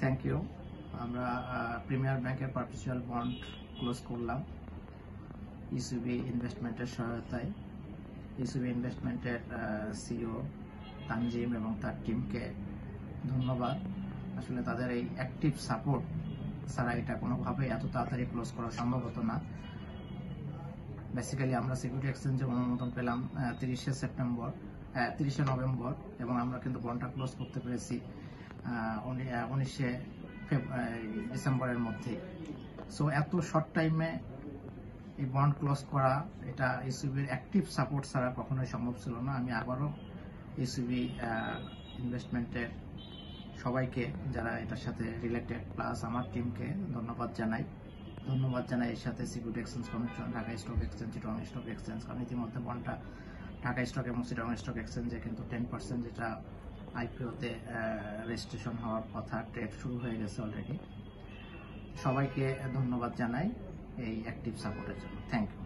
Thank you আমরা premier ব্যাংকের partial bond close করলাম ইসিবি ইনভেস্টমেন্টের সহায়তায়। ইসিবি ইনভেস্টমেন্টের সিও তানজিম এবং তার টিমকে ধন্যবাদ। আসলে তাদের এই অ্যাক্টিভ সাপোর্ট ছাড়া এটা কোনোভাবে এত তাড়াতাড়ি ক্লোজ করা সম্ভব হতো না। বেসিক্যালি আমরা সিকিউরিটি এক্সচেঞ্জে অনুমোদন পেলাম তিরিশে সেপ্টেম্বর তিরিশে নভেম্বর এবং আমরা কিন্তু বন্ডটা ক্লোজ করতে পেরেছি। উনিশে ডিসেম্বরের মধ্যে। সো এত শর্ট টাইমে এই বন্ড ক্লোজ করা, এটা ইসিবির অ্যাক্টিভ সাপোর্ট ছাড়া কখনোই সম্ভব ছিল না। আমি আবারও ইসিবি ইনভেস্টমেন্টের সবাইকে, যারা এটার সাথে রিলেটেড প্লাস আমার টিমকে ধন্যবাদ জানাই। ধন্যবাদ জানাই এর সাথে security exchange commission Dhaka stock exchange Chittagong stock exchange কারণ ইতিমধ্যে বন্ডটা ঢাকা স্টক এবং চিটং স্টক এক্সচেঞ্জে কিন্তু টেন পার্সেন্ট যেটা আইপিওতে রেজিস্ট্রেশন হওয়ার কথা ট্রেড শুরু হয়ে গেছে অলরেডি সবাইকে ধন্যবাদ জানাই এই অ্যাক্টিভ সাপোর্টের জন্য। Thank you